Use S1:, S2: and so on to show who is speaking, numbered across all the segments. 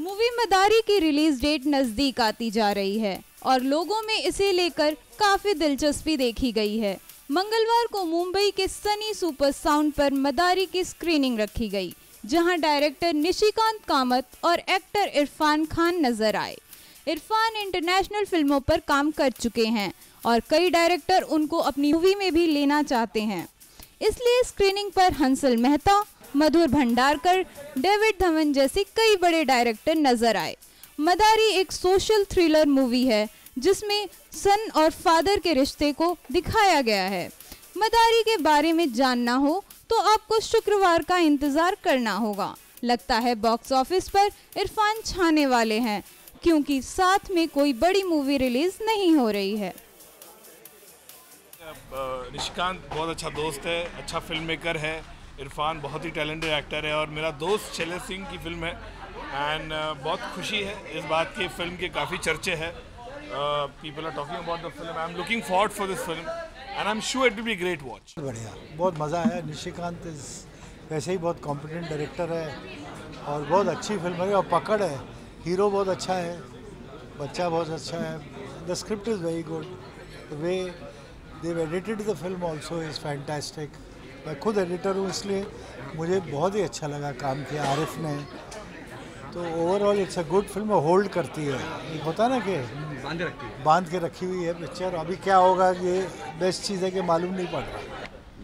S1: Movie मदारी की release date नज़दीक आती जा रही है और लोगों में इसे लेकर काफ़ी दिलचस्पी देखी गई है। मंगलवार को मुंबई के सनी सुपर साउंड पर मदारी की स्क्रीनिंग रखी गई, जहाँ डायरेक्टर निशिकांत कामत और एक्टर इरफान खान नज़र आए। इरफान इंटरनेशनल फ़िल्मों पर काम कर चुके हैं और कई डायरेक्टर उनको अपनी मूवी में भी लेना चाहते हैं। इसलिए स्क्रीनिंग पर हंसल मेहता मधुर भंडारकर, डेविड धवन जैसे कई बड़े डायरेक्टर नज़र आए। मदारी एक सोशल थ्रिलर मूवी है, जिसमें सन और फादर के रिश्ते को दिखाया गया है। मदारी के बारे में जानना हो तो आपको शुक्रवार का इंतज़ार करना होगा। लगता है बॉक्स ऑफ़िस पर इरफान छाने वाले हैं, क्योंकि साथ में कोई बड़ी मूवी रिलीज़ नहीं हो रही है।
S2: निशिकांत बहुत अच्छा दोस्त है अच्छा फ़िल्म मेकर है। इरफान बहुत ही टैलेंटेड एक्टर है और मेरा दोस्त शैलेश सिंह की फ़िल्म है। एंड uh, बहुत खुशी है इस बात की फ़िल्म के काफ़ी चर्चे हैं। People are talking about the film I am looking forward for this film and I am sure it will be great watch
S3: बढ़िया। बहुत मज़ा है निशिकांत वैसे ही बहुत कॉम्पिटेंट डायरेक्टर है और बहुत अच्छी फ़िल्म है। और पकड़ है। हीरो बहुत अच्छा है। बच्चा बहुत अच्छा है। The script is very good way Dev edited the film also is fantastic मैं खुद एडिटर हूँ इसलिए मुझे बहुत ही अच्छा लगा काम किया आरिफ ने। तो overall it's a good film hold करती है। एक होता है ना कि बाँध रखी है। बाँध के रखी हुई है पिक्चर अभी क्या होगा ये बेस्ट चीज़ है कि मालूम नहीं पड़ रहा।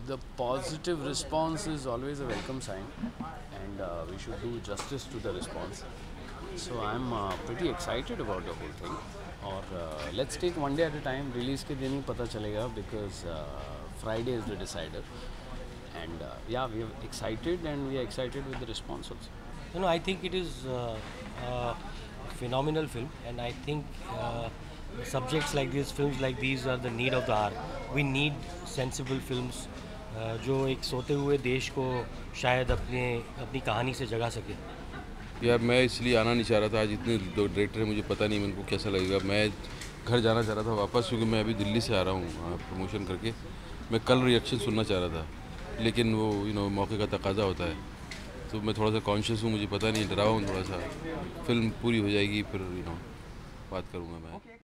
S4: The positive response is always a welcome sign, and uh, we should do justice to the response. So I'm uh, pretty excited about the whole thing. और let's take one day at a time release के दिन ही पता चलेगा because Friday is the decider yeah we are excited and we are excited with the response also
S5: you know i think it is uh, a phenomenal film and i think uh, subjects like these films like these are the need of the hour we need sensible films uh, जो एक सोते हुए देश को शायद अपने अपनी कहानी से जगा सके
S6: यार मैं इसलिए आना नहीं चाह रहा था आज इतने दो डायरेक्टर हैं मुझे पता नहीं मेरे को कैसा लगेगा मैं घर जाना चाह रहा था वापस क्योंकि मैं अभी दिल्ली से आ रहा हूँ प्रमोशन करके मैं कल रिएक्शन सुनना चाह रहा था लेकिन वो यू नो मौके का तकाजा होता है। तो मैं थोड़ा सा कॉन्शियस हूँ, मुझे पता नहीं, डरा हूँ थोड़ा सा। फ़िल्म पूरी हो जाएगी, फिर यू नो बात करूँगा मैं।